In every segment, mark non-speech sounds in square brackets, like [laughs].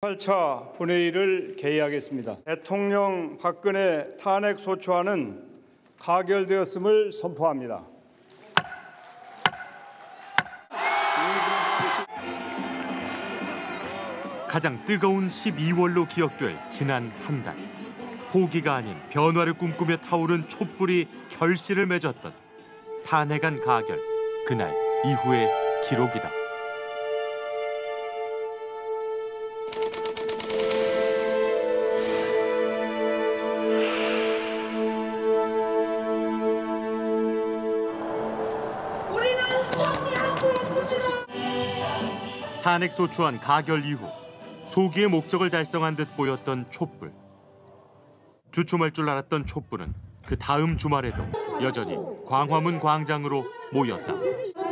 8차 본회의를 개의하겠습니다. 대통령 박근혜 탄핵 소추안은 가결되었음을 선포합니다. 가장 뜨거운 12월로 기억될 지난 한 달. 포기가 아닌 변화를 꿈꾸며 타오른 촛불이 결실을 맺었던 탄핵안 가결 그날 이후의 기록이다. 탄핵 소추안 가결 이후 소기의 목적을 달성한 듯 보였던 촛불. 주춤할 줄 알았던 촛불은 그 다음 주말에도 여전히 광화문 광장으로 모였다.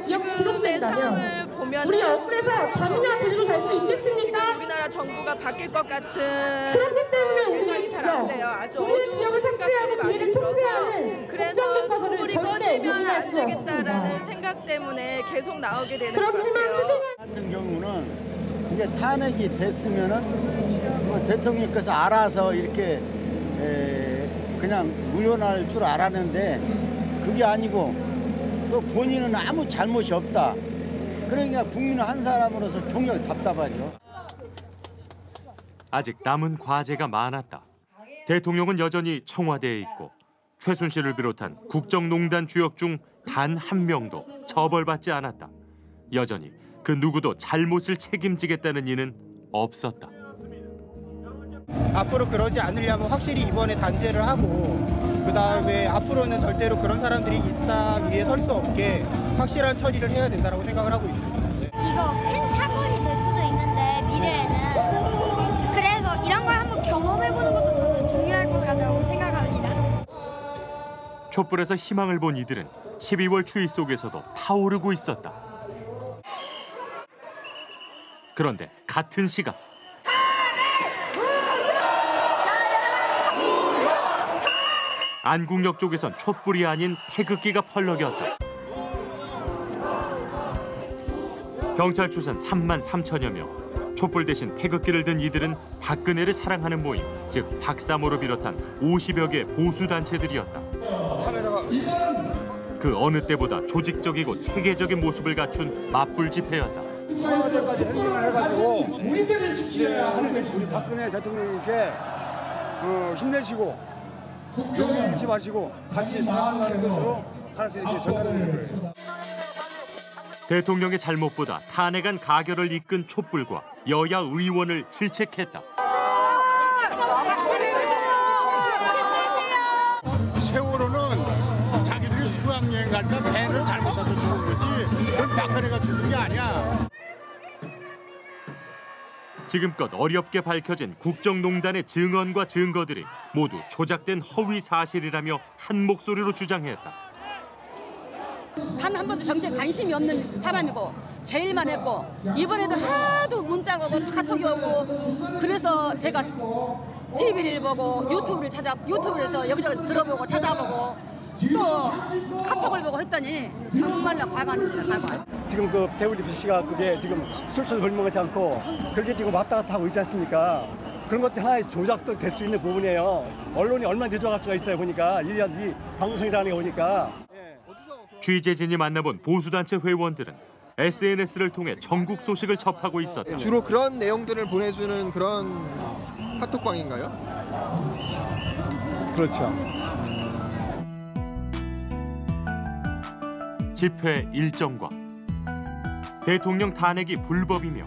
지금의 상황을 보면 우리 얼굴에서 밤이나 제대로 잘수 지금 있겠습니까? 우리나라 정부가 바뀔 것 같은 그렇기 때문에 예상이 잘 안 돼요. 아주 어두운 생각들이 많이 들어서 그래서 촛불이 꺼지면 안수 되겠다라는. 생각 때문에 계속 나오게 되는 것 그렇지만 같은 경우는 이게 탄핵이 됐으면은 뭐 대통령께서 알아서 이렇게 에, 그냥 물러날 줄 알았는데 그게 아니고 또 본인은 아무 잘못이 없다. 그러니까 국민 한 사람으로서 굉장히 답답하죠. 아직 남은 과제가 많았다. 대통령은 여전히 청와대에 있고 최순실을 비롯한 국정농단 주역 중 단 한 명도 처벌받지 않았다. 여전히 그 누구도 잘못을 책임지겠다는 이는 없었다. 앞으로 그러지 않으려면 확실히 이번에 단죄를 하고 그 다음에 앞으로는 절대로 그런 사람들이 이 땅 위에 설 수 없게 확실한 처리를 해야 된다고 생각을 하고 있습니다. 네. 이거 큰 사건이 될 수도 있는데 미래에는 그래서 이런 걸 한번 경험해보는 것도 저는 중요할 것 같다고 생각합니다. 촛불에서 희망을 본 이들은 12월 추위 속에서도 타오르고 있었다. 그런데 같은 시각 안국역 쪽에선 촛불이 아닌 태극기가 펄럭였다. 경찰 추산 3만 3천여 명. 촛불 대신 태극기를 든 이들은 박근혜를 사랑하는 모임, 즉 박사모를 비롯한 50여 개 보수 단체들이었다. 그 어느 때보다 조직적이고 체계적인 모습을 갖춘 맞불 집회였다. 청와대까지 행진을 해가지고 우리들을 지켜야 하는 것이 우리 박근혜 대통령님께 어, 힘내시고 잃지 마시고 같이 살아간다는 것으로 하나씩 이렇게 전달하는 거예요. 대통령의 잘못보다 탄핵안 가결을 이끈 촛불과 여야 의원을 질책했다. 지금껏 어렵게 밝혀진 국정농단의 증언과 증거들이 모두 조작된 허위 사실이라며 한 목소리로 주장했다. 단 한 번도 정치에 관심이 없는 사람이고 제일만 했고 이번에도 하도 문자가 오고 카톡이 오고 그래서 제가 TV를 보고 유튜브를 찾아 유튜브에서 여기저기 들어보고 찾아보고 또 카톡을 보고 했더니 정말로 과관입니다 과관. 지금 그 배우리 씨가 그게 지금 술술 불멍하지 않고 그렇게 지금 왔다 갔다 하고 있지 않습니까? 그런 것도 하나의 조작도 될 수 있는 부분이에요. 언론이 얼마나 늦어갈 수가 있어요 보니까 이, 이 방송이라는 게 보니까 취재진이 만나본 보수단체 회원들은 SNS를 통해 전국 소식을 접하고 있었다. 주로 그런 내용들을 보내주는 그런 카톡방인가요? 그렇죠. 집회 일정과 대통령 탄핵이 불법이며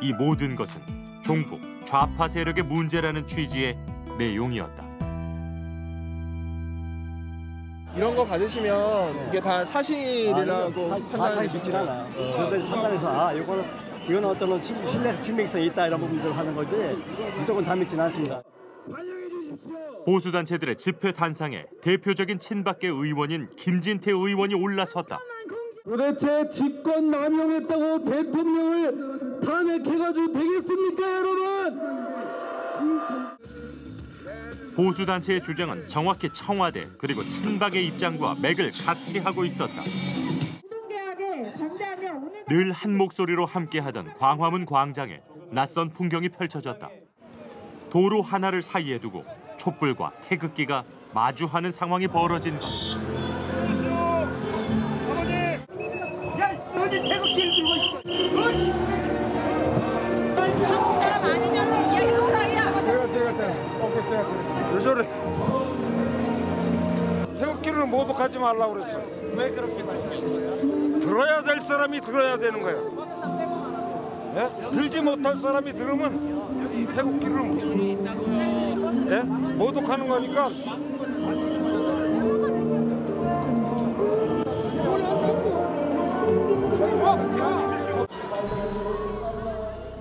이 모든 것은 종북 좌파 세력의 문제라는 취지의 내용이었다. 이런 거 받으시면 이게 다 사실이라고 다 사실 믿진 않아. 그런데 판단해서 아 이거는 이거는 어떤 신- 신뢰 신빙성이 있다 이런 부분들을 하는 거지 무조건 다 믿지는 않습니다. 보수단체들의 집회 단상에 대표적인 친박계 의원인 김진태 의원이 올라섰다. 도대체 직권 남용했다고 대통령을 탄핵해가지고 되겠습니까, 여러분? 보수단체의 주장은 정확히 청와대 그리고 친박의 입장과 맥을 같이 하고 있었다. 늘 한 목소리로 함께하던 광화문 광장에 낯선 풍경이 펼쳐졌다. 도로 하나를 사이에 두고 촛불과 태극기가 마주하는 상황이 벌어진 것. 한국 사람 아니냐는 이야기 너무나야. 왜 저래? 태극기를 모독하지 말라고 그랬어. 왜 그렇게 말씀하세요? 들어야 될 사람이 들어야 되는 거야. 예? 들지 못할 사람이 들으면 태극기를 못- 예? 모독하는 거니까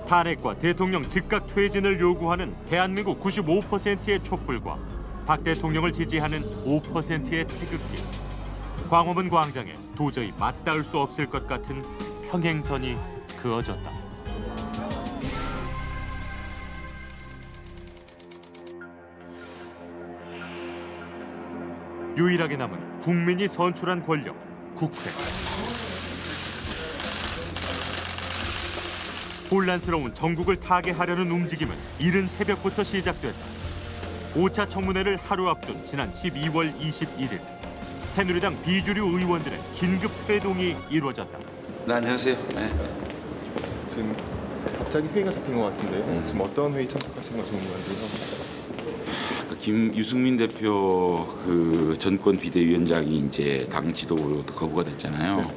탄핵과 대통령 즉각 퇴진을 요구하는 대한민국 95%의 촛불과 박 대통령을 지지하는 5%의 태극기. 광화문 광장에 도저히 맞닿을 수 없을 것 같은 평행선이 그어졌다. 유일하게 남은 국민이 선출한 권력, 국회. 혼란스러운 전국을 타개하려는 움직임은 이른 새벽부터 시작됐다. 5차 청문회를 하루 앞둔 지난 12월 21일 새누리당 비주류 의원들의 긴급 회동이 이루어졌다. 네, 안녕하세요. 네. 지금 갑자기 회의가 잡힌 것 같은데요. 지금 어떤 회의 참석하신 건지 궁금한데요. 그김 유승민 대표 그 전권 비대위원장이 이제 당 지도부로부터 거부가 됐잖아요.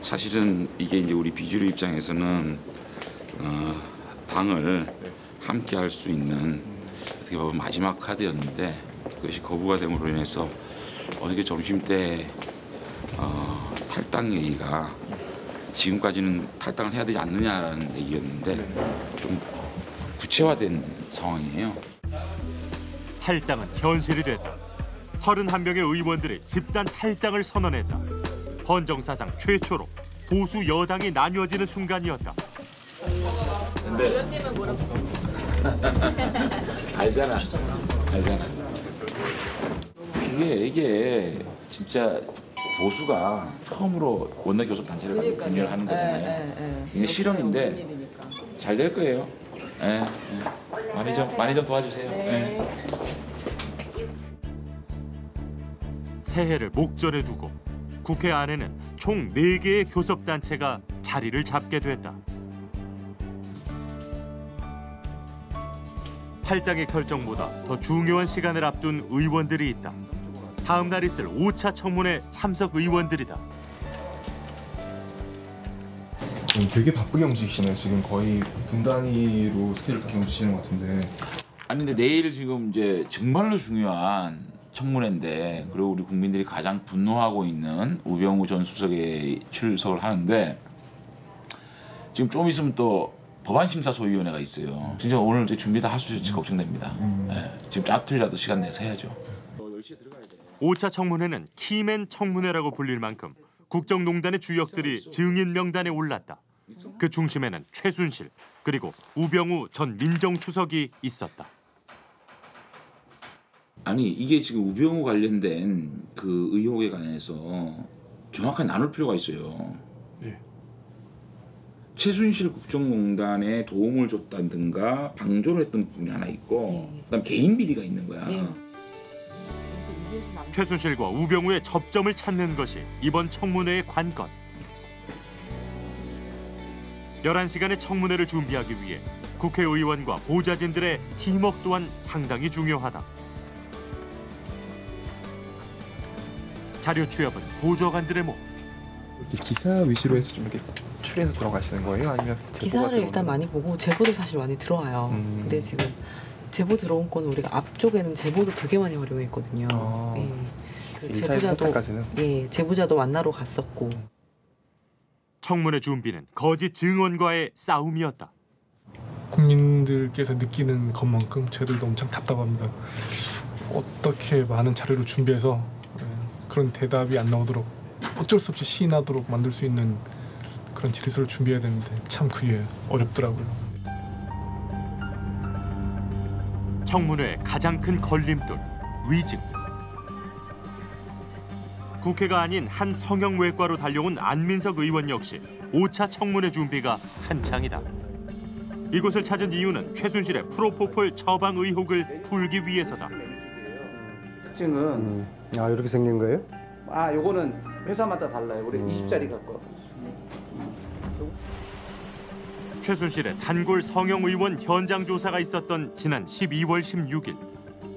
사실은 이게 이제 우리 비주류 입장에서는 어, 당을 함께 할 수 있는 어떻게 보면 마지막 카드였는데 그것이 거부가 됨으로 인해서 어저께 점심 때 어, 탈당 얘기가 지금까지는 탈당을 해야 되지 않느냐라는 얘기였는데 좀 구체화된 상황이에요. 탈당은 현실이 됐다. 31명의 의원들이 집단 탈당을 선언했다. 헌정사상 최초로 보수 여당이 나뉘어지는 순간이었다. [laughs] 알잖아. 알잖아. 이게 이게 진짜 보수가 처음으로 원내 교섭 단체를 분열을 하는 거잖아요. 이게 실험인데 잘 될 거예요. 예, 예. 많이 좀 많이 좀 도와주세요. 예. 새해를 목전에 두고 국회 안에는 총 4개의 교섭단체가 자리를 잡게 됐다. 탈당의 결정보다 더 중요한 시간을 앞둔 의원들이 있다. 다음 날 있을 5차 청문회 참석 의원들이다. 음, 되게 바쁘게 움직이시네요. 지금 거의 분 단위로 스케줄 다 움직이시는 것 같은데. 아니 근데 내일 지금 이제 정말로 중요한 청문회인데 그리고 우리 국민들이 가장 분노하고 있는 우병우 전 수석의 출석을 하는데 지금 좀 있으면 또 법안심사소위원회가 있어요. 진짜 오늘 이제 준비 다 할 수 있을지 걱정됩니다. 예, 지금 짜투리라도 시간 내서 해야죠. 5차 청문회는 키맨 청문회라고 불릴 만큼 국정농단의 주역들이 증인 명단에 올랐다. 그 중심에는 최순실 그리고 우병우 전 민정수석이 있었다. 아니 이게 지금 우병우 관련된 그 의혹에 관해서 정확하게 나눌 필요가 있어요. 최순실 국정농단에 도움을 줬다든가 방조를 했던 부분이 하나 있고 그다음 개인 비리가 있는 거야. 최순실과 우병우의 접점을 찾는 것이 이번 청문회의 관건. 11시간의 청문회를 준비하기 위해 국회의원과 보좌진들의 팀워크 또한 상당히 중요하다. 자료 취합은 보좌관들의 몫. 기사 위주로 해서 좀 이렇게 추리해서 들어가시는 거예요? 아니면 기사를 들어오는 일단 많이 보고 제보도 사실 많이 들어와요. 음. 근데 지금 제보 들어온 건 우리가 앞쪽에는 제보도 되게 많이 활용했거든요. 아. 예. 그 제보자도? 예, 제보자도 만나러 갔었고. 청문회 준비는 거짓 증언과의 싸움이었다. 국민들께서 느끼는 것만큼 저희들도 엄청 답답합니다. 어떻게 많은 자료를 준비해서 예, 그런 대답이 안 나오도록 어쩔 수 없이 시인하도록 만들 수 있는 그런 질서를 준비해야 되는데 참 그게 어렵더라고요. 청문회의 가장 큰 걸림돌 위증. 국회가 아닌 한 성형외과로 달려온 안민석 의원 역시 5차 청문회 준비가 한창이다. 이곳을 찾은 이유는 최순실의 프로포폴 처방 의혹을 풀기 위해서다. 특징은 아 이렇게 생긴 거예요? 아 요거는 회사마다 달라요. 우리 음. 20짜리 갖고. 최순실의 단골 성형 의원 현장 조사가 있었던 지난 12월 16일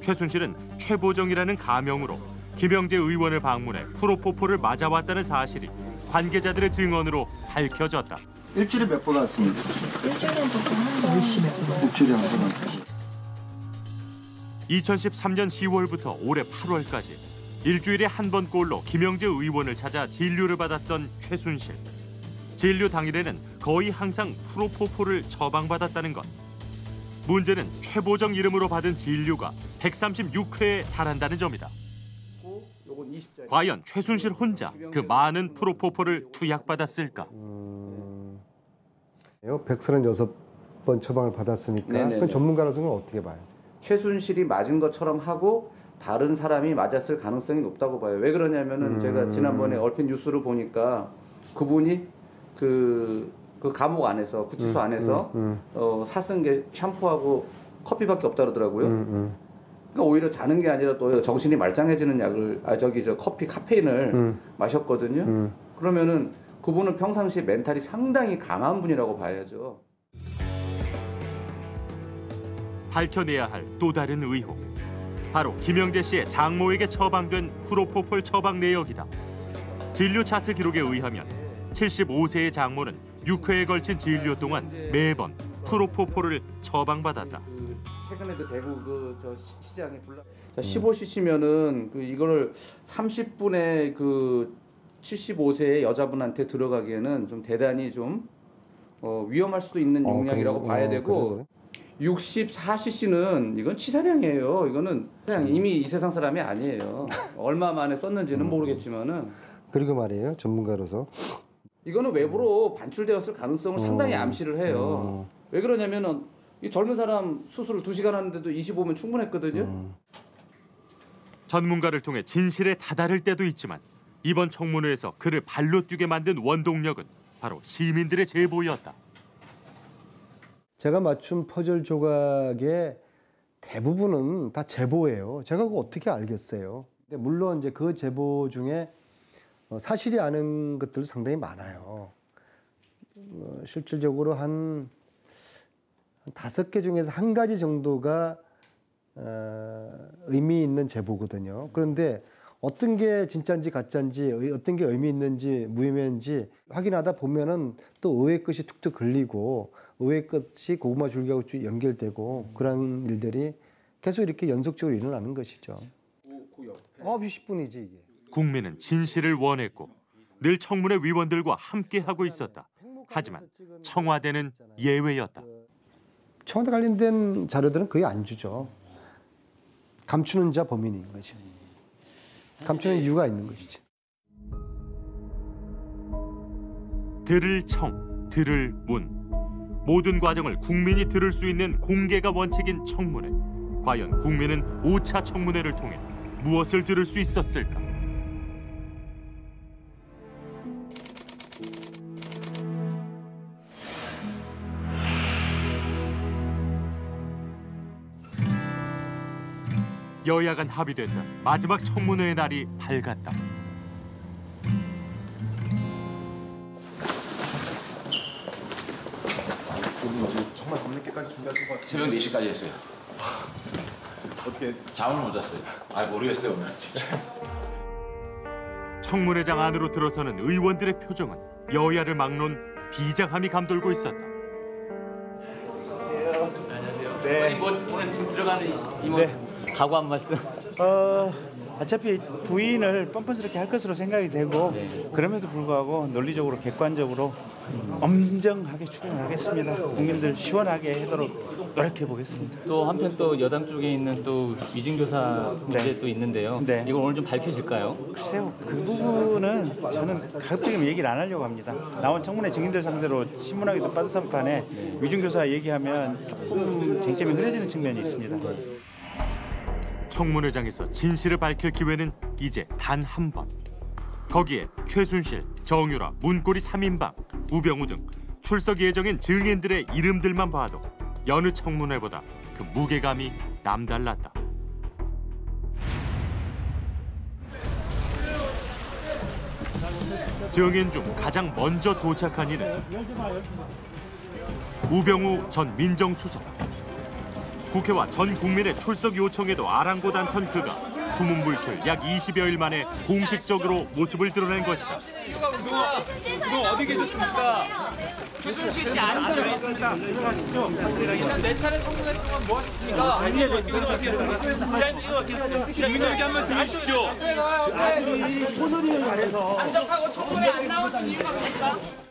최순실은 최보정이라는 가명으로 김영재 의원을 방문해 프로포폴을 맞아왔다는 사실이 관계자들의 증언으로 밝혀졌다. 일주일에 몇 번 왔습니까? 일주일에 보통 한 번 열심히 일주일에 한 번. 2013년 10월부터 올해 8월까지 일주일에 한 번 꼴로 김영재 의원을 찾아 진료를 받았던 최순실. 진료 당일에는 거의 항상 프로포폴을 처방받았다는 것. 문제는 최보정 이름으로 받은 진료가 136회에 달한다는 점이다. 요건 20짜리. 과연 최순실 혼자 그 많은 프로포폴을 투약받았을까? 요 136번 처방을 받았으니까. 그건 전문가로서는 어떻게 봐요? 최순실이 맞은 것처럼 하고 다른 사람이 맞았을 가능성이 높다고 봐요. 왜 그러냐면은 음. 제가 지난번에 얼핏 뉴스를 보니까 그분이 그, 그 감옥 안에서 구치소 음, 안에서 음, 음. 어, 사쓴 게 샴푸하고 커피밖에 없다 그러더라고요. 음, 그러니까 오히려 자는 게 아니라 또 정신이 말짱해지는 약을 아 저기 저 커피 카페인을 음. 마셨거든요. 음. 그러면은 그분은 평상시에 멘탈이 상당히 강한 분이라고 봐야죠. 밝혀내야 할 또 다른 의혹. 바로 김영재 씨의 장모에게 처방된 프로포폴 처방 내역이다. 진료 차트 기록에 의하면 75세의 장모는 6회에 걸친 진료 동안 매번 프로포폴을 처방받았다. 그 최근에도 대구 그 저 시장에 불나 15cc면은 그 이거를 30분에 그 75세의 여자분한테 들어가기에는 좀 대단히 좀 어, 위험할 수도 있는 어, 용량이라고 그래, 봐야 어, 되고 64cc는 이건 치사량이에요. 이거는 그냥 이미 이 세상 사람이 아니에요. 얼마 만에 썼는지는 모르겠지만은 그리고 말이에요 전문가로서 이거는 외부로 반출되었을 가능성을 상당히 어. 암시를 해요. 어. 왜 그러냐면은 이 젊은 사람 수술을 2시간 하는데도 25면 충분했거든요. 음. 전문가를 통해 진실에 다다를 때도 있지만 이번 청문회에서 그를 발로 뛰게 만든 원동력은 바로 시민들의 제보였다. 제가 맞춘 퍼즐 조각의 대부분은 다 제보예요. 제가 그거 어떻게 알겠어요? 근데 물론 이제 그 제보 중에 어, 사실이 아는 것들도 상당히 많아요. 어, 실질적으로 한, 한 다섯 개 중에서 한 가지 정도가 어, 의미 있는 제보거든요. 그런데 어떤 게 진짜인지 가짜인지 의- 어떤 게 의미 있는지 무의미한지 확인하다 보면은 또 의외의 것이 툭툭 걸리고 의외의 것이 고구마 줄기하고 쭉 연결되고 그런 일들이 계속 이렇게 연속적으로 일어나는 것이죠. 9시 10분이지 이게. 국민은 진실을 원했고 늘 청문회 위원들과 함께 하고 있었다. 하지만 청와대는 예외였다. 청와대 관련된 자료들은 거의 안 주죠. 감추는 자 범인인 거죠. 감추는 이유가 있는 것이죠. 들을 청, 들을 문. 모든 과정을 국민이 들을 수 있는 공개가 원칙인 청문회. 과연 국민은 5차 청문회를 통해 무엇을 들을 수 있었을까? 여야 간 합의됐던 마지막 청문회의 날이 밝았다. 정말 밤늦게까지 준비하신 것 같아요. 새벽 4시까지 했어요. 어떻게 잠을 못 잤어요. 아 모르겠어요 오늘 진짜. 청문회장 안으로 들어서는 의원들의 표정은 여야를 막론 비장함이 감돌고 있었다. 네. 뭐 오늘 지금 들어가는 이모 네. 각오 한 말씀. 어, 어차피 부인을 뻔뻔스럽게 할 것으로 생각이 되고 네. 그럼에도 불구하고 논리적으로 객관적으로 엄정하게 추진하겠습니다. 국민들 시원하게 하도록 노력해 보겠습니다. 또 한편 또 여당 쪽에 있는 또 위증교사 문제 네. 또 있는데요. 네. 이걸 오늘 좀 밝혀질까요? 글쎄요, 그 부분은 저는 가급적이면 얘기를 안 하려고 합니다. 나온 청문회 증인들 상대로 신문하기도 빠듯한 판에 위중교사 얘기하면 조금 쟁점이 흐려지는 측면이 있습니다. 청문회장에서 진실을 밝힐 기회는 이제 단 한 번. 거기에 최순실, 정유라, 문고리 3인방, 우병우 등 출석 예정인 증인들의 이름들만 봐도 여느 청문회보다 그 무게감이 남달랐다. 증인 중 가장 먼저 도착한 이는 우병우 전 민정수석. 국회와 전 국민의 출석 요청에도 아랑곳 않던 그가 두문불출 약 20여일 만에 공식적으로 모습을 드러낸 것이다. 너 어디 계셨습니까? 최순실 씨 아니세요? 지난 네 차례 청문회 동안 뭐 하셨습니까? 아니, 이거 민감하게 한 말씀 하십시오. 아니, 소설이 안에서 안정하고 청문회 안 나오신 이유가 뭡니까?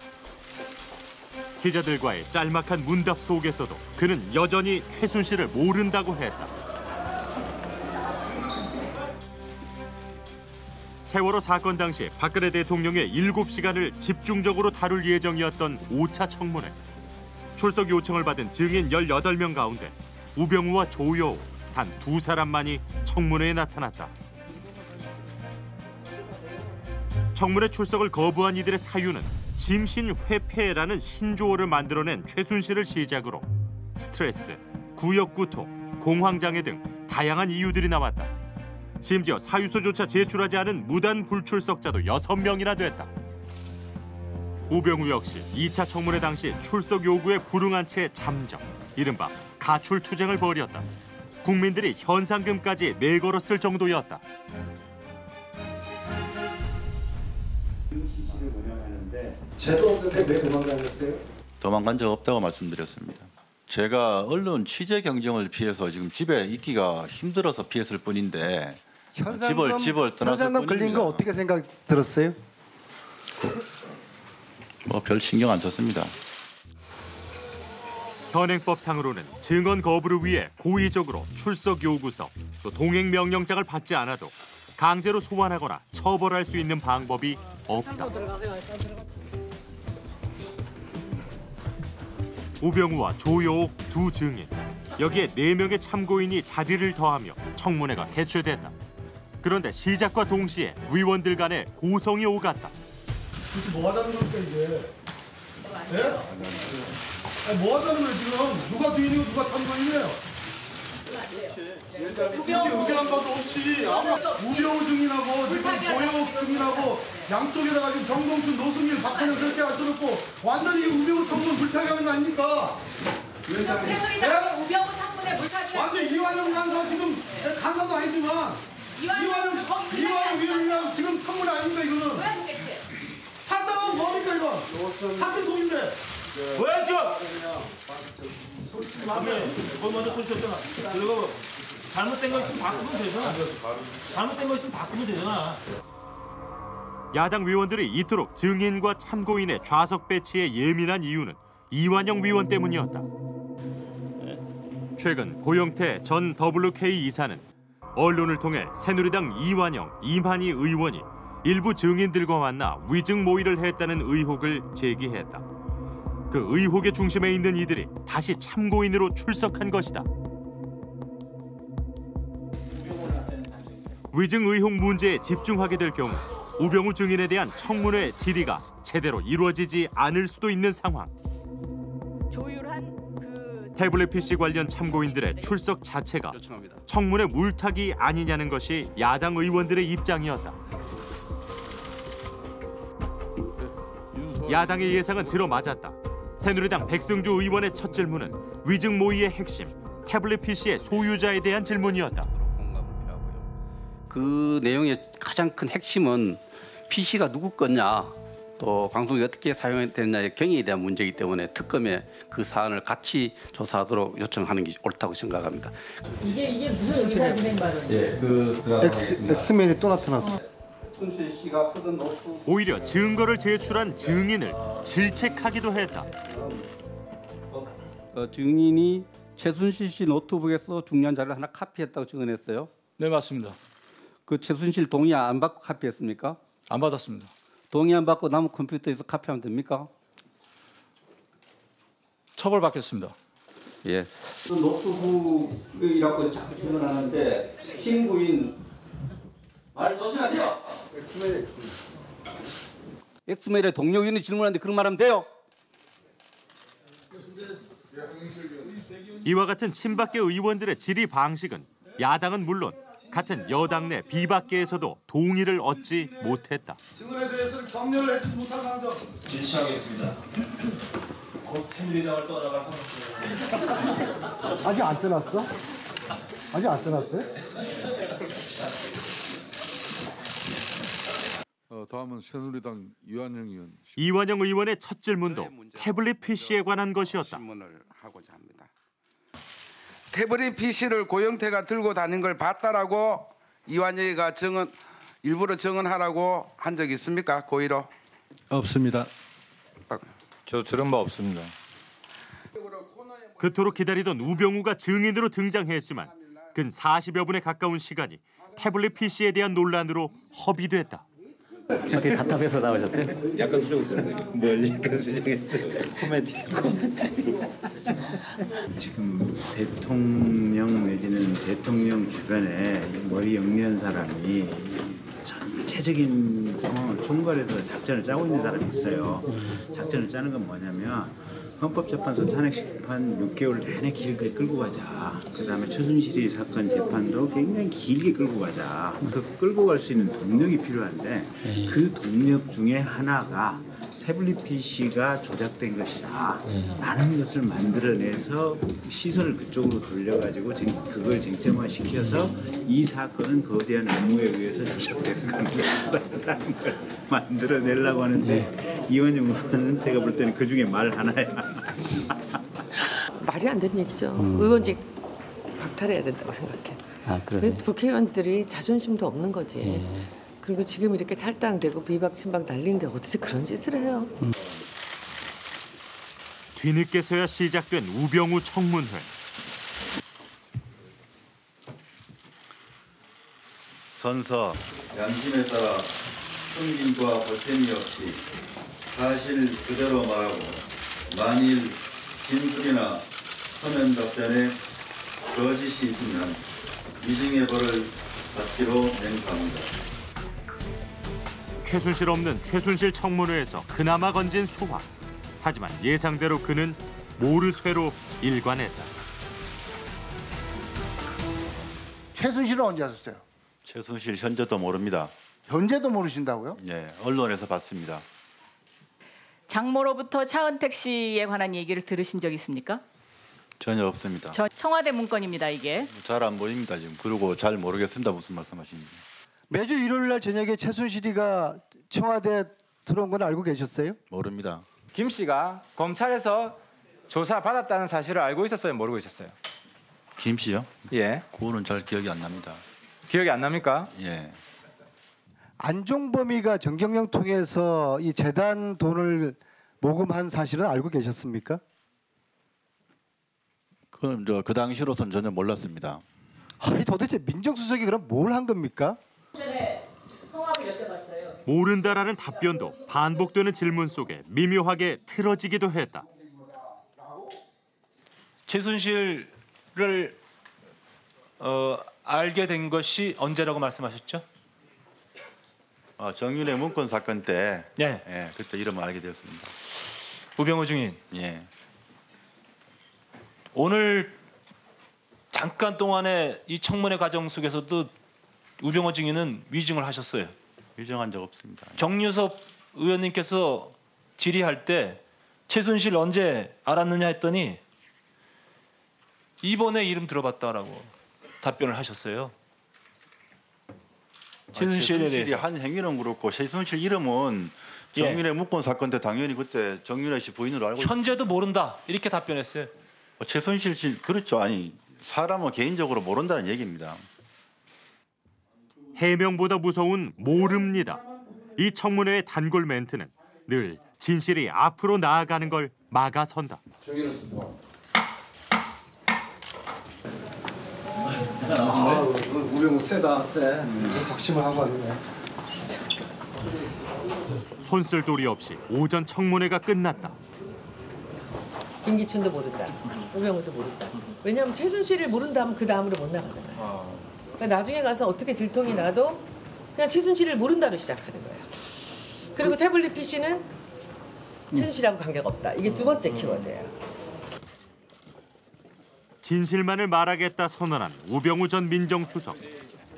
기자들과의 짤막한 문답 속에서도 그는 여전히 최순실을 모른다고 했다. 세월호 사건 당시 박근혜 대통령의 7시간을 집중적으로 다룰 예정이었던 5차 청문회. 출석 요청을 받은 증인 18명 가운데 우병우와 조여우 단 두 사람만이 청문회에 나타났다. 청문회 출석을 거부한 이들의 사유는 심신회폐라는 신조어를 만들어낸 최순실을 시작으로 스트레스, 구역구토, 공황장애 등 다양한 이유들이 나왔다. 심지어 사유서조차 제출하지 않은 무단 불출석자도 여섯 명이나 됐다. 우병우 역시 2차 청문회 당시 출석 요구에 불응한 채 잠적, 이른바 가출 투쟁을 벌였다. 국민들이 현상금까지 내걸었을 정도였다. 제도 없는데 왜 도망다녔어요? 도망간 적 없다고 말씀드렸습니다. 제가 언론 취재 경쟁을 피해서 지금 집에 있기가 힘들어서 피했을 뿐인데 집을 집을 떠났을 현상금 걸린 거 어떻게 생각 들었어요? 뭐 별 신경 안 썼습니다. 현행법상으로는 증언 거부를 위해 고의적으로 출석 요구서 또 동행 명령장을 받지 않아도 강제로 소환하거나 처벌할 수 있는 방법이 없다. 우병우와 조여옥 두 증인 여기에 네 명의 참고인이 자리를 더하며 청문회가 개최됐다. 그런데 시작과 동시에 위원들 간에 고성이 오갔다. 뭐 하자는 겁니까 이게? 예? 아니, 뭐 하자는 거예요 지금? 누가 주인이고 누가 참고인이에요? 이렇게 의견한 바도 없이 아무 우병우 증인하고 지금 조영욱 증인하고 양쪽에다가 지금 정동춘, 노승일, 박근혜 그렇게 없고 완전히 우병우 청문 불타게 하는 거 아닙니까? 세월이다 우병우 청문회 불타기 완전 이완영 간사 지금 간사도 아니지만 이완영 이완영 위원이랑 지금 청문회 아닙니까 이거는? 판단은 뭡니까 이거? 같은 속인데. 왜 줘? 솔직히 말해. 거기 먼저 손 쳤잖아. 그리고 잘못된 거 있으면 바꾸면 되잖아. 잘못된 거 있으면 바꾸면 되잖아. 야당 위원들이 이토록 증인과 참고인의 좌석 배치에 예민한 이유는 이완영 위원 때문이었다. 최근 고영태 전 WK 이사는 언론을 통해 새누리당 이완영, 이만희 의원이 일부 증인들과 만나 위증 모의를 했다는 의혹을 제기했다. 그 의혹의 중심에 있는 이들이 다시 참고인으로 출석한 것이다. 위증 의혹 문제에 집중하게 될 경우 우병우 증인에 대한 청문회 질의가 제대로 이루어지지 않을 수도 있는 상황. 태블릿 PC 관련 참고인들의 출석 자체가 청문회 물타기 아니냐는 것이 야당 의원들의 입장이었다. 야당의 예상은 들어맞았다. 새누리당 백승주 의원의 첫 질문은 위증 모의의 핵심 태블릿 PC의 소유자에 대한 질문이었다. 그 내용의 가장 큰 핵심은 PC가 누구 거냐 또 방송이 어떻게 사용됐냐의 경위에 대한 문제이기 때문에 특검에 그 사안을 같이 조사하도록 요청하는 게 옳다고 생각합니다. 이게 이게 무슨 의사 진행 발언이에요? 예, 그 X, X맨이 또 나타났어. 순실 씨가 쓰던 노트 오히려 증거를 제출한 증인을 질책하기도 했다. 어, 증인이 최순실 씨 노트북에서 중요한 자료를 하나 카피했다고 증언했어요. 네 맞습니다. 그 최순실 동의 안 받고 카피했습니까? 안 받았습니다. 동의 안 받고 남은 컴퓨터에서 카피하면 됩니까? 처벌받겠습니다. 예. 노트북이라고 자꾸 표현하는데 핵심부인 말 조심하세요. 엑스메일 엑스메일. 엑스메일의 동료 의원이 질문하는데 그런 말하면 돼요? 이와 같은 친박계 의원들의 질의 방식은 야당은 물론 같은 여당 내 비박계에서도 동의를 얻지 못했다. 증언에 대해서는 격려를 해주지 못한 상정. 질시하겠습니다. 곧 새누리당을 떠나갈 황교안 아직 안 떠났어? 아직 안 떠났어요? 어, 다음은 새누리당 이완영 의원. 이완영 의원의 첫 질문도 태블릿 PC에 관한 것이었다. 태블릿 PC를 고영태가 들고 다닌 걸 봤다라고 이완영이가 정은 일부러 정언하라고 한 적 있습니까? 고의로? 없습니다. 저 들은 바 없습니다. 그토록 기다리던 우병우가 증인으로 등장했지만 근 40여 분에 가까운 시간이 태블릿 PC에 대한 논란으로 허비됐다. 어떻게 답답해서 나오셨어요? 약간 수정했어요. 뭘 약간 수정했어요. 코미디. [laughs] 지금 대통령 내지는 대통령 주변에 머리 영리한 사람이 전체적인 상황을 총괄해서 작전을 짜고 있는 사람이 있어요. 작전을 짜는 건 뭐냐면 헌법재판소 탄핵 심판 6개월 내내 길게 끌고 가자. 그다음에 최순실이 사건 재판도 굉장히 길게 끌고 가자. 그 끌고 갈 수 있는 동력이 필요한데 그 동력 중에 하나가 태블릿 PC가 조작된 것이다. 라는 것을 만들어내서 시선을 그쪽으로 돌려가지고 쟁- 그걸 쟁점화시켜서 이 사건은 거대한 업무에 의해서 조작돼서 가는 것이다라는 걸 만들어내려고 하는데 이완영 의원은 제가 볼 때는 그 중에 말 하나야. 말이 안 되는 얘기죠. 음. 의원직 박탈해야 된다고 생각해. 아그 국회의원들이 자존심도 없는 거지. 예. 그리고 지금 이렇게 탈당되고 비박 친박 난리인데 어디서 그런 짓을 해요? 뒤늦게서야 시작된 우병우 청문회. 선서 양심에 따라 숨김과 보탬이 없이 사실 그대로 말하고 만일 진술이나 서면 답변에 거짓이 있으면 위증의 벌을 받기로 맹세합니다. 최순실 없는 최순실 청문회에서 그나마 건진 수화. 하지만 예상대로 그는 모르쇠로 일관했다. 최순실은 언제 하셨어요? 최순실 현재도 모릅니다. 현재도 모르신다고요? 예, 언론에서 봤습니다. 장모로부터 차은택 씨에 관한 얘기를 들으신 적 있습니까? 전혀 없습니다. 저 청와대 문건입니다 이게. 잘 안 보입니다 지금. 그리고 잘 모르겠습니다 무슨 말씀하시는지. 매주 일요일 날 저녁에 최순실이가 청와대 들어온 건 알고 계셨어요? 모릅니다. 김 씨가 검찰에서 조사 받았다는 사실을 알고 있었어요, 모르고 있었어요? 김 씨요? 예. 그거는 잘 기억이 안 납니다. 기억이 안 납니까? 예. 안종범이가 정경영 통해서 이 재단 돈을 모금한 사실은 알고 계셨습니까? 그건 저그 당시로선 전혀 몰랐습니다. 아니 도대체 민정수석이 그럼 뭘 한 겁니까? 모른다라는 답변도 반복되는 질문 속에 미묘하게 틀어지기도 했다. 최순실을 어, 알게 된 것이 언제라고 말씀하셨죠? 아, 정윤의 문건 사건 때 예. 예, 그때 이름을 알게 되었습니다. 우병우 증인. 예. 오늘 잠깐 동안의 이 청문회 과정 속에서도 우병우 증인은 위증을 하셨어요. 위증한 적 없습니다. 정유섭 의원님께서 질의할 때 최순실 언제 알았느냐 했더니 이번에 이름 들어봤다라고 답변을 하셨어요. 최순실에 최순실이 대해서. 한 행위는 그렇고 최순실 이름은 예. 정윤의 문건 사건 때 당연히 그때 정윤혜 씨 부인으로 알고 현재도 모른다 이렇게 답변했어요. 어, 최순실 씨 그렇죠. 아니 사람은 개인적으로 모른다는 얘기입니다. 해명보다 무서운 모릅니다. 이 청문회의 단골 멘트는 늘 진실이 앞으로 나아가는 걸 막아선다. 아, 우병우 세다 세. 작심을 하고 왔네. 손쓸 도리 없이 오전 청문회가 끝났다. 김기춘도 모른다. 우병우도 모른다. 왜냐하면 최순실을 모른다면 그 다음으로 못 나가잖아요. 그러니까 나중에 가서 어떻게 들통이 나도 그냥 최순 실을 모른다로 시작하는 거예요. 그리고 태블릿 PC는 최순 실하고 관계가 없다. 이게 두 번째 키워드예요. 진실만을 말하겠다 선언한 우병우 전 민정수석.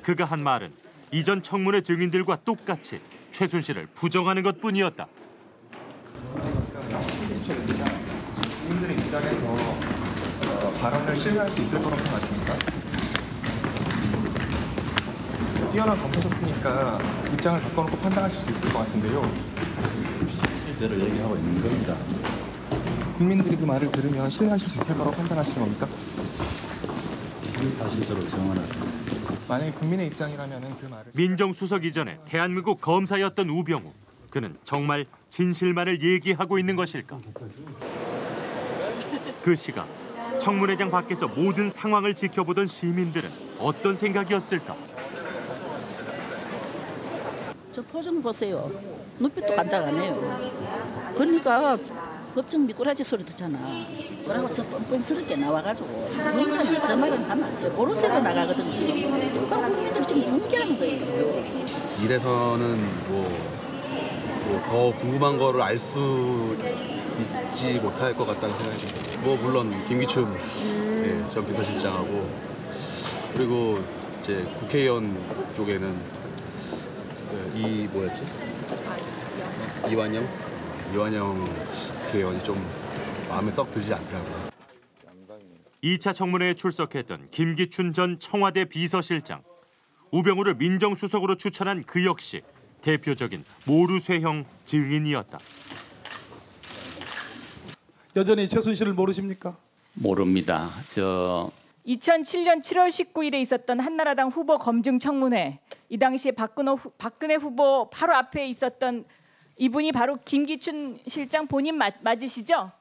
그가 한 말은 이전 청문회 증인들과 똑같이 최순실을 부정하는 것뿐이었다. 국민들의 입장에서 어, 발언을 신뢰할 수 있을 거라고 생각하십니까? 뛰어난 검사셨으니까 입장을 바꿔놓고 판단하실 수 있을 것 같은데요. 실제로 얘기하고 있는 겁니다. 국민들이 그 말을 들으면 신뢰하실 수 있을 거라고 판단하시는 겁니까? 사실적으로 정언을. 만약에 국민의 입장이라면 그 말을 민정수석 이전에 대한민국 검사였던 우병우. 그는 정말 진실만을 얘기하고 있는 것일까? 그 시각 청문회장 밖에서 모든 상황을 지켜보던 시민들은 어떤 생각이었을까? 저 표정 보세요. 눈빛도 간장하네요. 그러니까 법정 미꾸라지 소리 듣잖아. 그러고 저 뻔뻔스럽게 나와가지고 그러면 저 말은 하면 안 돼. 보로새로 나가거든 지금. 누가 국민들 지금 붕괴하는 거예요. 이래서는 뭐 더 궁금한 거를 알 수 있지 못할 것 같다는 생각이 듭니다. 뭐 물론 김기춘 예, 전 비서실장하고 그리고 이제 국회의원 쪽에는 그 이 뭐였지 이완영 이완영 국회의원이 좀 마음에 썩 들지 않더라고요. 2차 청문회에 출석했던 김기춘 전 청와대 비서실장. 우병우를 민정수석으로 추천한 그 역시 대표적인 모르쇠형 증인이었다. 여전히 최순실을 모르십니까? 모릅니다. 저 2007년 7월 19일에 있었던 한나라당 후보 검증 청문회 이 당시에 박근혜 후보 바로 앞에 있었던 이분이 바로 김기춘 실장 본인 맞, 맞으시죠?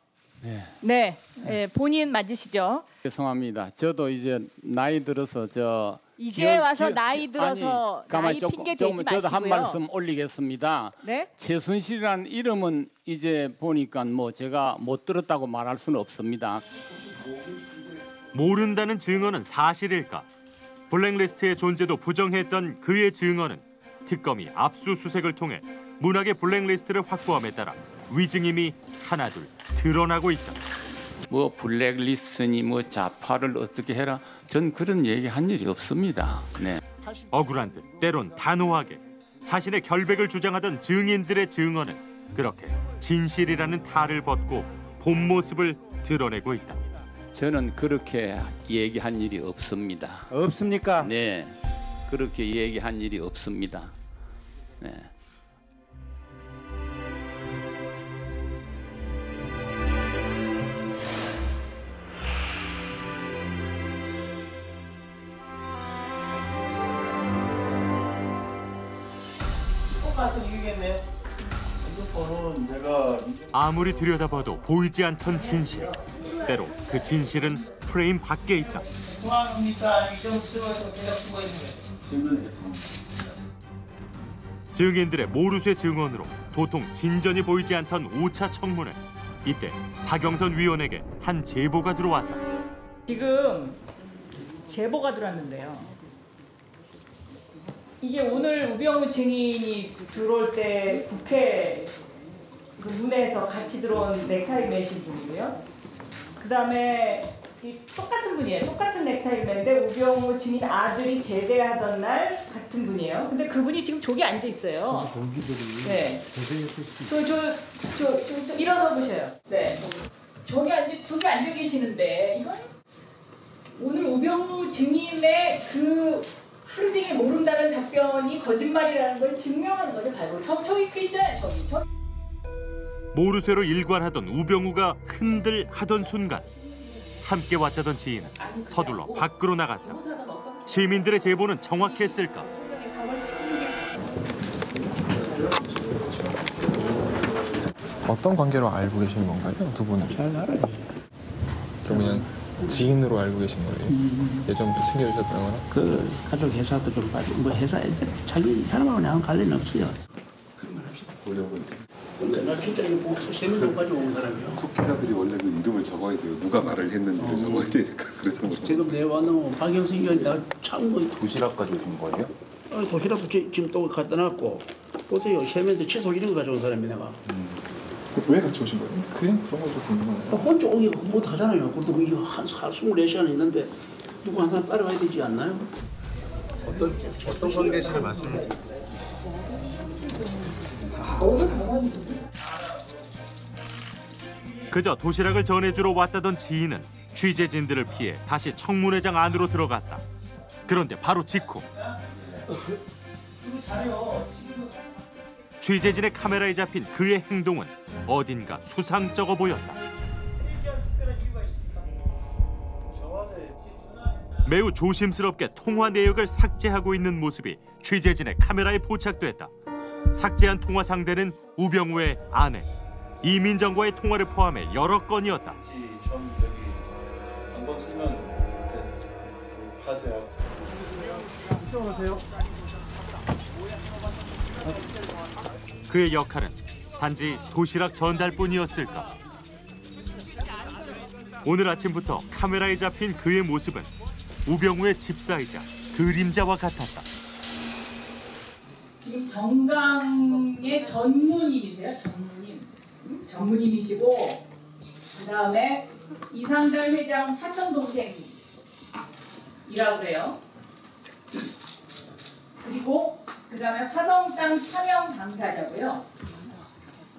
네. 네, 네, 본인 맞으시죠? 죄송합니다. 저도 이제 나이 들어서 저 이제 와서 나이 들어서 아니, 가만히 나이 조금, 핑계 조금 대지 저도 한 마시고요. 말씀 올리겠습니다. 네? 최순실이라는 이름은 이제 보니까 뭐 제가 못 들었다고 말할 수는 없습니다. 모른다는 증언은 사실일까? 블랙리스트의 존재도 부정했던 그의 증언은 특검이 압수수색을 통해 문학의 블랙리스트를 확보함에 따라 위증임이 하나둘 드러나고 있다. 뭐 블랙리스트니 뭐 자파를 어떻게 해라 전 그런 얘기 한 일이 없습니다. 네. 억울한 듯 때론 단호하게 자신의 결백을 주장하던 증인들의 증언은 그렇게 진실이라는 탈을 벗고 본 모습을 드러내고 있다. 저는 그렇게 얘기한 일이 없습니다. 없습니까? 네. 그렇게 얘기한 일이 없습니다. 네. 아무리 들여다봐도 보이지 않던 진실. 때로 그 진실은 프레임 밖에 있다. 증인들의 모르쇠 증언으로 도통 진전이 보이지 않던 5차 청문회. 이때 박영선 위원에게 한 제보가 들어왔다. 지금 제보가 들어왔는데요. 이게 오늘 우병우 증인이 들어올 때 국회 그 문에서 같이 들어온 넥타이 매신 분이고요. 그 다음에 이 똑같은 분이에요. 똑같은 넥타이 매인데 우병우 증인 아들이 제대하던 날 같은 분이에요. 근데 그분이 지금 저기 앉아 있어요. 네. 저, 저, 저, 저, 저 일어서 보셔요. 네. 저기 앉아, 저기 앉아 계시는데 이건 오늘 우병우 증인의 그 하루 종일 모른다는 답변이 거짓말이라는 걸 증명하는 거죠. 발굴. 저, 저기 계시잖아요. 저기. 저. 모르쇠로 일관하던 우병우가 흔들 하던 순간 함께 왔다던 지인은 서둘러 밖으로 나갔다. 시민들의 제보는 정확했을까? 어떤 관계로 알고 계시는 건가요? 두 분은? 잘 알아요. 그럼 그냥 지인으로 알고 계신 거예요? 예전부터 챙겨주셨다거나? 그 가족 회사도 좀 봐도 뭐 회사 자기 사람하고 나하고 관련이 없어요. 근데 나 진짜 이거 보통 세면도 가지고 온 사람이야. 기사들이 원래 그 이름을 적어야 돼요. 누가 말을 했는지를 적어야 되니까 그래서 뭐. 지금 내 와는 박영선 의원 나참뭐 도시락까지 오신 거예요? 아니 도시락도 지- 지금 또 갖다 놨고 보세요 세면도 채소 이런 거 가져온 사람이 내가. 왜 같이 오신 거예요? 그냥 그런 것도 궁금하네요. 혼자 오기가 못 하잖아요. 그래도 이거 한 24시간 있는데 누구 한 사람 따라가야 되지 않나요? 어떤 어떤 관계실을 말씀을 그저 도시락을 전해주러 왔다던 지인은 취재진들을 피해 다시 청문회장 안으로 들어갔다. 그런데 바로 직후 취재진의 카메라에 잡힌 그의 행동은 어딘가 수상쩍어 보였다. 매우 조심스럽게 통화 내역을 삭제하고 있는 모습이 취재진의 카메라에 포착됐다. 삭제한 통화 상대는 우병우의 아내 이민정과의 통화를 포함해 여러 건이었다. 처음 저기 한번 쓰면 하세요. 수고하세요. 그의 역할은 단지 도시락 전달뿐이었을까? 오늘 아침부터 카메라에 잡힌 그의 모습은 우병우의 집사이자 그림자와 같았다. 지금 정강의 전무님이세요. 전무님. 음? 전무님이시고 그 다음에 이상달 회장 사촌 동생이라고 그래요. 그리고 그 다음에 화성 땅 차명 당사자고요.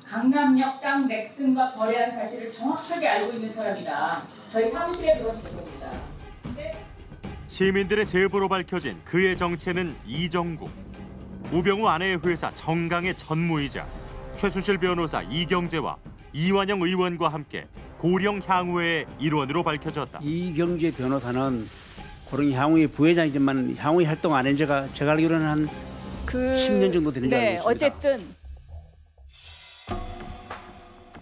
강남역 땅 넥슨과 거래한 사실을 정확하게 알고 있는 사람이다. 저희 사무실에 들어온 제보입니다. 시민들의 제보로 밝혀진 그의 정체는 이정국. 우병우 아내의 회사 정강의 전무이자 최순실 변호사 이경재와 이완영 의원과 함께 고령 향후의 일원으로 밝혀졌다. 이경재 변호사는 고령 향후의 부회장이지만 향후의 활동 안 한 지가 제가 알기로는 한 그 10년 정도 되는 줄 알고 네, 있습니다. 어쨌든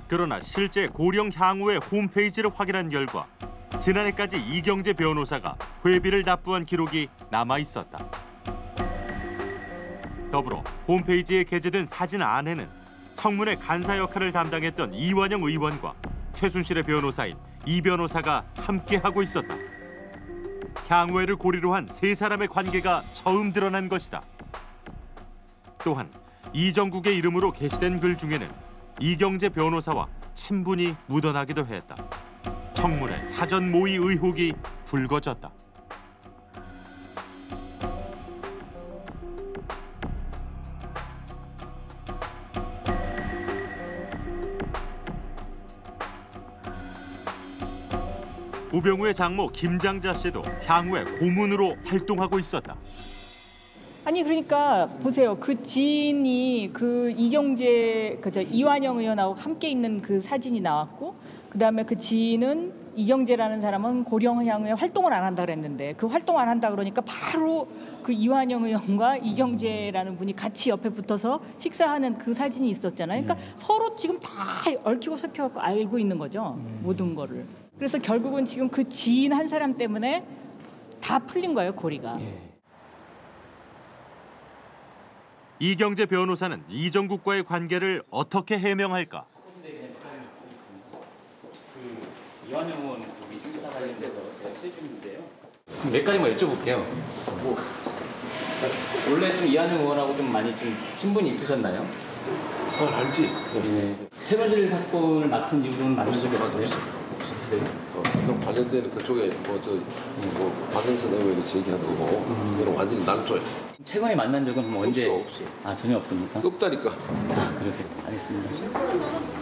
그러나 실제 고령 향후의 홈페이지를 확인한 결과 지난해까지 이경재 변호사가 회비를 납부한 기록이 남아 있었다. 더불어 홈페이지에 게재된 사진 안에는 청문회 간사 역할을 담당했던 이완영 의원과 최순실의 변호사인 이 변호사가 함께하고 있었다. 향후회를 고리로 한 세 사람의 관계가 처음 드러난 것이다. 또한 이정국의 이름으로 게시된 글 중에는 이경재 변호사와 친분이 묻어나기도 했다. 청문회 사전 모의 의혹이 불거졌다. 우병우의 장모 김장자 씨도 향후에 고문으로 활동하고 있었다. 아니 그러니까 보세요. 그 지인이 그 이경재 그저 이완영 의원하고 함께 있는 그 사진이 나왔고 그다음에 그 지인은 이경재라는 사람은 고령 향후에 활동을 안 한다 그랬는데 그 활동 안 한다 그러니까 바로 그 이완영 의원과 이경재라는 분이 같이 옆에 붙어서 식사하는 그 사진이 있었잖아요. 그러니까 서로 지금 다 얽히고 설켜갖고 알고 있는 거죠. 모든 거를. 그래서 결국은 지금 그 지인 한 사람 때문에 다 풀린 거예요 고리가. 이경재 변호사는 이정국과의 관계를 어떻게 해명할까? 이완영 의원 우리 식사 관련돼서 제가 실중인데요. 몇 가지만 여쭤볼게요. 뭐, 원래 좀 이완영 의원하고 좀 많이 좀 친분이 있으셨나요? 아, 알지. 네. 최순실 사건을 맡은 이후로는 만난 적이 없어요? 없어요? 어, 형 관련된 그쪽에 뭐저 뭐 박영선 의원이 제기하는 거고 이거는 완전히 난조야. 최근에 만난 적은 뭐 언제? 없어, 아 전혀 없습니까? 없다니까. 아 그러세요. 알겠습니다.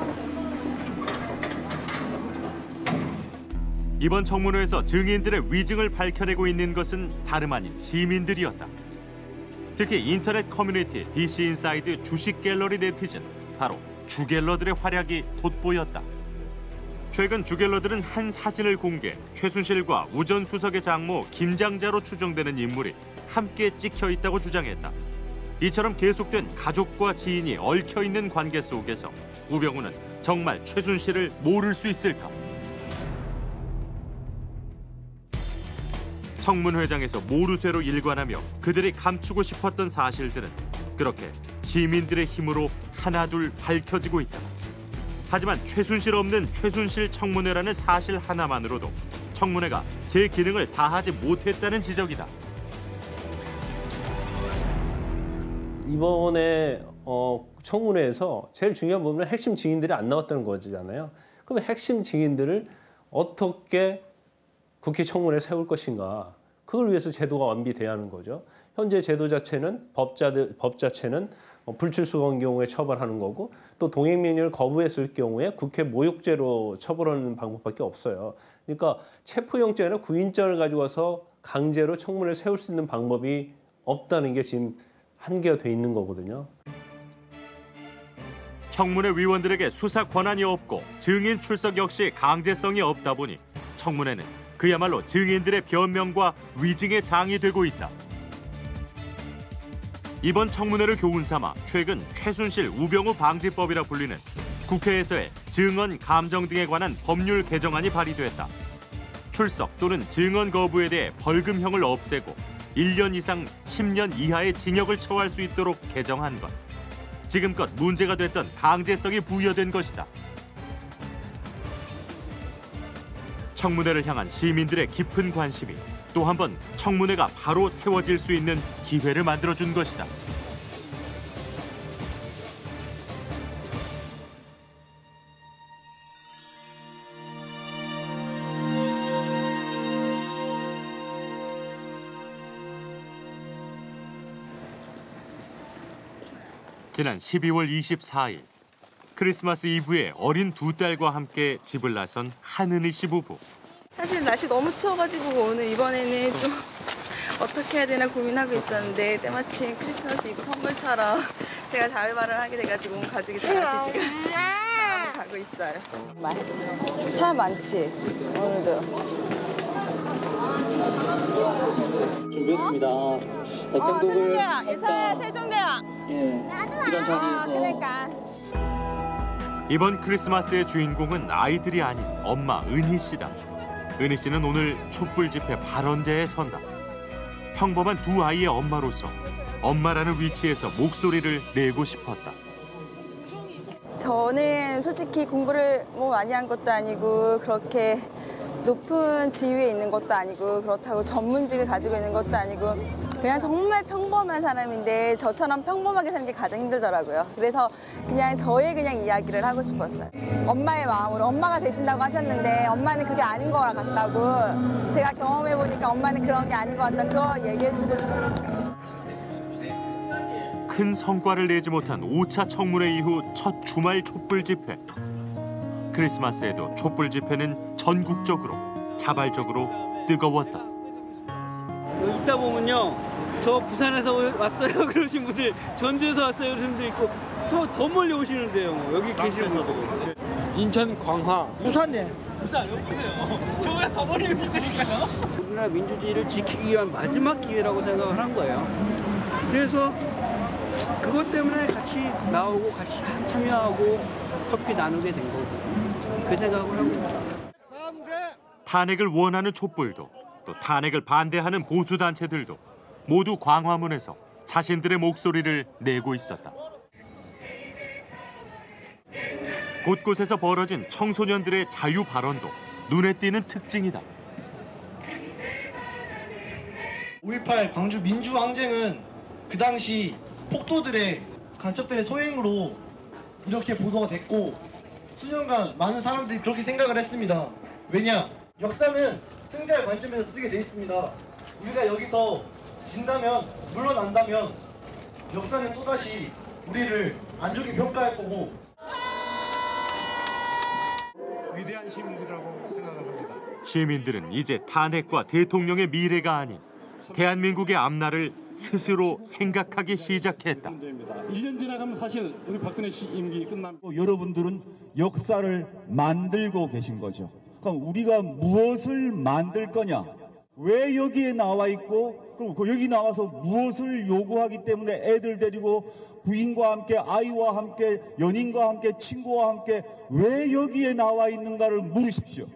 이번 청문회에서 증인들의 위증을 밝혀내고 있는 것은 다름 아닌 시민들이었다. 특히 인터넷 커뮤니티 DC Inside 주식 갤러리 네티즌 바로 주갤러들의 활약이 돋보였다. 최근 주갤러들은 한 사진을 공개 최순실과 우 전 수석의 장모 김장자로 추정되는 인물이 함께 찍혀 있다고 주장했다. 이처럼 계속된 가족과 지인이 얽혀 있는 관계 속에서 우병우는 정말 최순실을 모를 수 있을까? 청문회장에서 모르쇠로 일관하며 그들이 감추고 싶었던 사실들은 그렇게 시민들의 힘으로 하나둘 밝혀지고 있다. 하지만 최순실 없는 최순실 청문회라는 사실 하나만으로도 청문회가 제 기능을 다하지 못했다는 지적이다. 이번에 어, 청문회에서 제일 중요한 부분은 핵심 증인들이 안 나왔다는 거잖아요. 그럼 핵심 증인들을 어떻게 국회 청문회에 세울 것인가? 그걸 위해서 제도가 완비돼야 하는 거죠. 현재 제도 자체는 법 자들 법 자체는 어, 불출석 한 경우에 처벌하는 거고 또 동행 명령을 거부했을 경우에 국회 모욕죄로 처벌하는 방법밖에 없어요. 그러니까 체포영장이나 구인장을 가지고 와서 강제로 청문회를 세울 수 있는 방법이 없다는 게 지금 한계가 돼 있는 거거든요. 청문회 위원들에게 수사 권한이 없고 증인 출석 역시 강제성이 없다 보니 청문회는 그야말로 증인들의 변명과 위증의 장이 되고 있다. 이번 청문회를 교훈 삼아 최근 최순실 우병우 방지법이라 불리는 국회에서의 증언 감정 등에 관한 법률 개정안이 발의됐다. 출석 또는 증언 거부에 대해 벌금형을 없애고 1년 이상 10년 이하의 징역을 처할 수 있도록 개정한 것. 지금껏 문제가 됐던 강제성이 부여된 것이다. 청문회를 향한 시민들의 깊은 관심이 또 한 번 청문회가 바로 세워질 수 있는 기회를 만들어준 것이다. 지난 12월 24일 크리스마스 이브에 어린 두 딸과 함께 집을 나선 한은희 씨 부부. 사실 날씨 너무 추워가지고 오늘 이번에는 좀 어떻게 해야 되나 고민하고 있었는데 때마침 크리스마스 이브 선물처럼 제가 자유발을 하게 돼가지고 온 가족이 다 같이 지금 가고 있어요. 사람 많지 오늘도. 준비했습니다. 어, 세종대왕, 예사 세종대왕. 예, 이런 아, 그러니까. 이번 크리스마스의 주인공은 아이들이 아닌 엄마 은희 씨다. 은희 씨는 오늘 촛불 집회 발언대에 선다. 평범한 두 아이의 엄마로서 엄마라는 위치에서 목소리를 내고 싶었다. 저는 솔직히 공부를 뭐 많이 한 것도 아니고 그렇게 높은 지위에 있는 것도 아니고 그렇다고 전문직을 가지고 있는 것도 아니고 그냥 정말 평범한 사람인데 저처럼 평범하게 사는 게 가장 힘들더라고요. 그래서 그냥 저의 그냥 이야기를 하고 싶었어요. 엄마의 마음으로 엄마가 되신다고 하셨는데 엄마는 그게 아닌 거 같다고 제가 경험해 보니까 엄마는 그런 게 아닌 것 같다. 그거 얘기해 주고 싶었어요. 큰 성과를 내지 못한 5차 청문회 이후 첫 주말 촛불 집회. 크리스마스에도 촛불 집회는 전국적으로 자발적으로 뜨거웠다. 있다 보면요. 저 부산에서 왔어요 [laughs] 그러신 분들, 전주에서 왔어요 그러신 분들 있고 또 더 멀리 오시는데요. 여기 계시는 분들. 인천 광화. 부산에. 부산 여기 보세요. [laughs] 저보다 더 멀리 오시다니까요. 우리나라 민주주의를 지키기 위한 마지막 기회라고 생각을 한 거예요. 그래서 그것 때문에 같이 나오고 같이 참여하고 커피 나누게 된 거고 그 생각을 하고 있죠. 탄핵을 원하는 촛불도 또 탄핵을 반대하는 보수 단체들도 모두 광화문에서 자신들의 목소리를 내고 있었다. 곳곳에서 벌어진 청소년들의 자유 발언도 눈에 띄는 특징이다. 5.18 광주 민주항쟁은 그 당시 폭도들의 간첩들의 소행으로 이렇게 보도가 됐고 수년간 많은 사람들이 그렇게 생각을 했습니다. 왜냐? 역사는 승자의 관점에서 쓰게 돼 있습니다. 우리가 여기서 진다면 물러난다면 역사는 또다시 우리를 안 좋게 평가할 거고 위대한 시민들이라고 생각을 합니다. 시민들은 이제 탄핵과 대통령의 미래가 아닌 대한민국의 앞날을 스스로 생각하기 시작했다. 1년 지나가면 사실 우리 박근혜 씨 임기 끝납니다. 여러분들은 역사를 만들고 계신 거죠. 그럼 우리가 무엇을 만들 거냐? 왜 여기에 나와 있고 그리고 그 여기 나와서 무엇을 요구하기 때문에 애들 데리고 부인과 함께 아이와 함께 연인과 함께 친구와 함께 왜 여기에 나와 있는가를 물으십시오.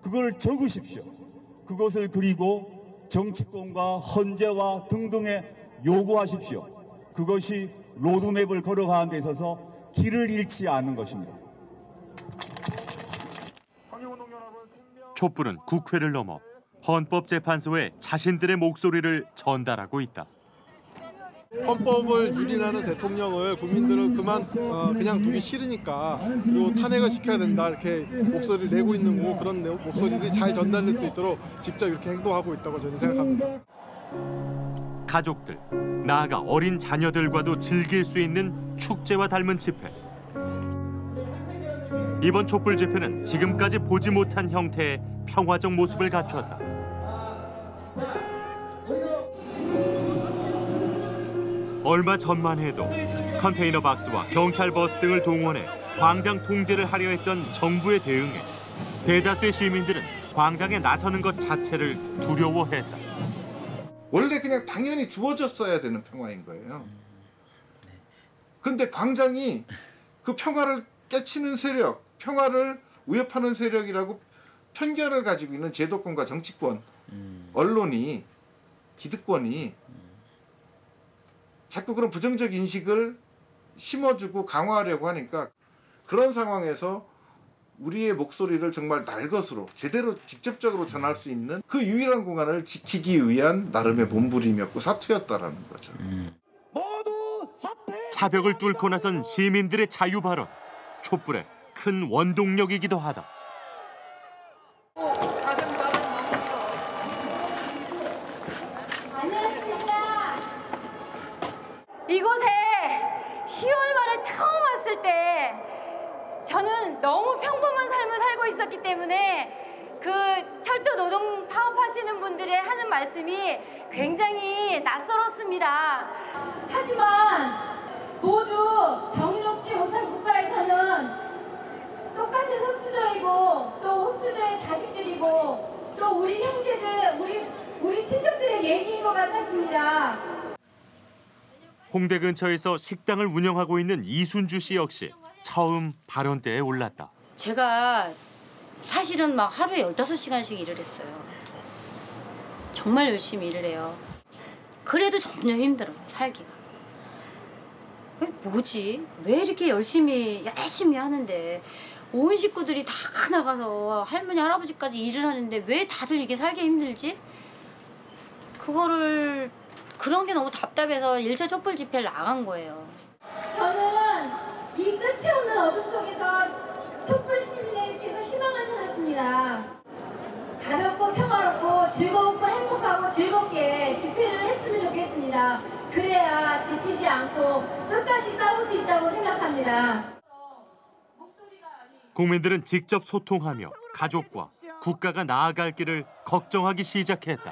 그걸 적으십시오. 그것을 그리고 정치권과 헌재와 등등에 요구하십시오. 그것이 로드맵을 걸어가는 데 있어서 길을 잃지 않는 것입니다. 촛불은 국회를 넘어 헌법재판소에 자신들의 목소리를 전달하고 있다. 헌법을 유린하는 대통령을 국민들은 그만 어, 그냥 두기 싫으니까 그리고 탄핵을 시켜야 된다 이렇게 목소리를 내고 있는 거고 그런 내- 목소리들이 잘 전달될 수 있도록 직접 이렇게 행동하고 있다고 저는 생각합니다. 가족들, 나아가 어린 자녀들과도 즐길 수 있는 축제와 닮은 집회. 이번 촛불 집회는 지금까지 보지 못한 형태의 평화적 모습을 갖추었다. 얼마 전만 해도 컨테이너 박스와 경찰 버스 등을 동원해 광장 통제를 하려 했던 정부의 대응에 대다수의 시민들은 광장에 나서는 것 자체를 두려워했다. 원래 그냥 당연히 주어졌어야 되는 평화인 거예요. 근데 광장이 그 평화를 깨치는 세력, 평화를 위협하는 세력이라고 편견을 가지고 있는 제도권과 정치권, 언론이, 기득권이 자꾸 그런 부정적 인식을 심어주고 강화하려고 하니까 그런 상황에서 우리의 목소리를 정말 날 것으로 제대로 직접적으로 전할 수 있는 그 유일한 공간을 지키기 위한 나름의 몸부림이었고 사투였다라는 거죠. 차벽을 뚫고 나선 시민들의 자유 발언, 촛불의 큰 원동력이기도 하다. 안녕하십니까. 이곳에 10월 말에 처음 왔을 때 저는 너무 평범한 삶을 살고 있었기 때문에 그 철도 노동 파업하시는 분들의 하는 말씀이 굉장히 낯설었습니다. 하지만 모두 정의롭지 못한 국가에서는 똑같은 흑수저이고 또 흑수저의 자식들이고 또 우리 형제들, 우리 우리 친척들의 얘기인 것 같았습니다. 홍대 근처에서 식당을 운영하고 있는 이순주 씨 역시 처음 발언대에 올랐다. 제가 사실은 막 하루에 15시간씩 일을 했어요. 정말 열심히 일을 해요. 그래도 점점 힘들어요, 살기가. 왜 뭐지? 왜 이렇게 열심히 열심히 하는데 온 식구들이 다 나가서 할머니 할아버지까지 일을 하는데 왜 다들 이게 살기 힘들지? 그거를 그런 게 너무 답답해서 일차 촛불 집회를 나간 거예요. 저는 이 끝이 없는 어둠 속에서 촛불 시민에게서 희망을 찾았습니다. 가볍고 평화롭고 즐겁고 행복하고 즐겁게 집회를 했으면 좋겠습니다. 그래야 지치지 않고 끝까지 싸울 수 있다고 생각합니다. 국민들은 직접 소통하며 가족과 국가가 나아갈 길을 걱정하기 시작했다.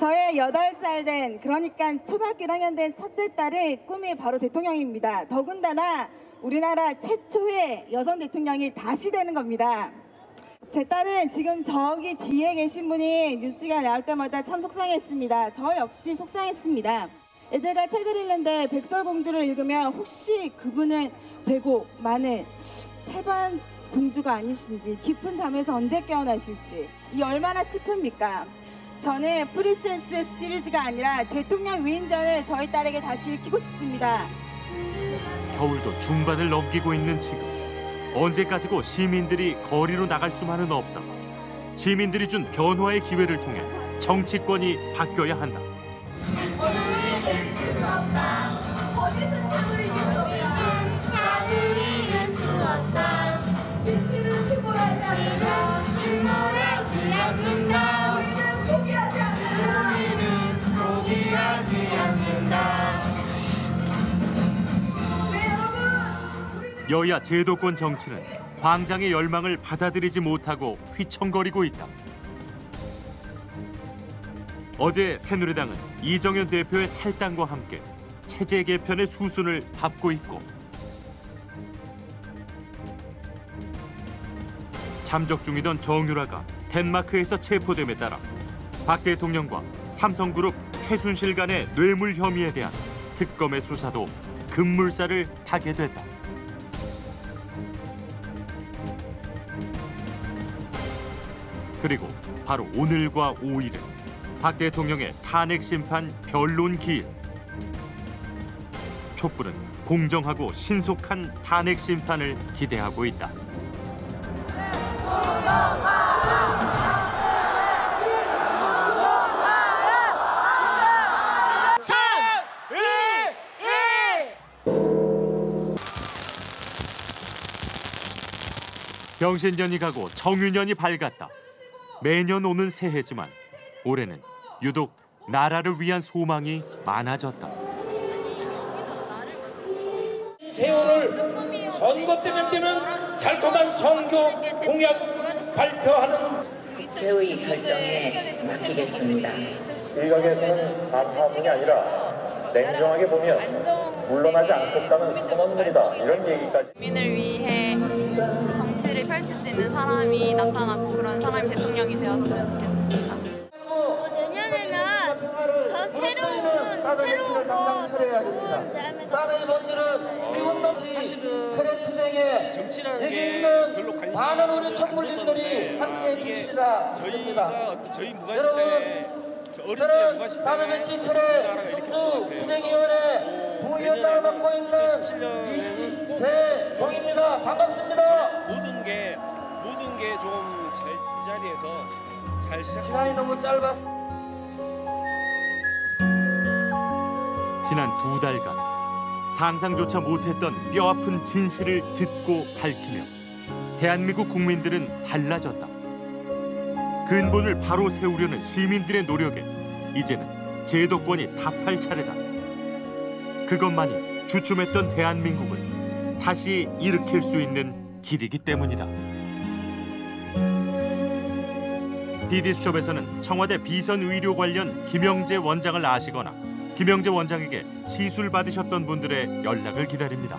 저의 8살 된 그러니까 초등학교 1학년 된 첫째 딸의 꿈이 바로 대통령입니다. 더군다나 우리나라 최초의 여성 대통령이 다시 되는 겁니다. 제 딸은 지금 저기 뒤에 계신 분이 뉴스가 나올 때마다 참 속상했습니다. 저 역시 속상했습니다. 애들과 책을 읽는데 백설공주를 읽으면 혹시 그분은 하고많은 태반 공주가 아니신지 깊은 잠에서 언제 깨어나실지 이 얼마나 슬픕니까? 저는 Princess 시리즈가 아니라 대통령 위인전을 저희 딸에게 다시 읽히고 싶습니다. 겨울도 중반을 넘기고 있는 지금 언제까지고 시민들이 거리로 나갈 수만은 없다. 시민들이 준 변화의 기회를 통해 정치권이 바뀌어야 한다. 진실은 침몰하지 않는다. 침몰하지 않는다. 여야 제도권 정치는 광장의 열망을 받아들이지 못하고 휘청거리고 있다. 어제 새누리당은 이정현 대표의 탈당과 함께 체제 개편의 수순을 밟고 있고 잠적 중이던 정유라가 덴마크에서 체포됨에 따라 박 대통령과 삼성그룹 최순실 간의 뇌물 혐의에 대한 특검의 수사도 급물살을 타게 됐다. 그리고 바로 오늘과 5일은 박 대통령의 탄핵 심판 변론 기일. 촛불은 공정하고 신속한 탄핵 심판을 기대하고 있다. 신성하 병신년이 가고 정유년이 밝았다. 매년 오는 새해지만 올해는 유독 나라를 위한 소망이 많아졌다. 세월을 선거 때면 되면 달콤한 선교 공약 발표하는 국회의 결정에 맡기겠습니다. 일각에서는 반파문이 아니라 냉정하게 보면 물러나지 않겠다는 선언문이다 이런 얘기까지 국민을 위해 정치를 펼칠 수 있는 사람이 나타났고 그런 사람이 대통령이 되었으면 좋겠습니다. 내년에는 더 새로운 새로운 거 더 좋은 대한민국 쌀의 본질은 미운 놈이 크래프쟁에 여기 있는 많은 우리 청문인들이 함께 주시리라 믿습니다. 저희 여러분 저는 나눔의 지철의 순수 투쟁위원회 부위원장을 맡고 있는 이재종입니다. 반갑습니다. 모든 게 모든 게좀이 자리에서 잘 시작. 시간이 너무 짧았. 지난 두 달간 상상조차 못했던 뼈아픈 진실을 듣고 밝히며 대한민국 국민들은 달라졌다. 근본을 바로 세우려는 시민들의 노력에 이제는 제도권이 답할 차례다. 그것만이 주춤했던 대한민국을 다시 일으킬 수 있는 길이기 때문이다. BD수첩에서는 청와대 비선의료 관련 김영재 원장을 아시거나 김영재 원장에게 시술 받으셨던 분들의 연락을 기다립니다.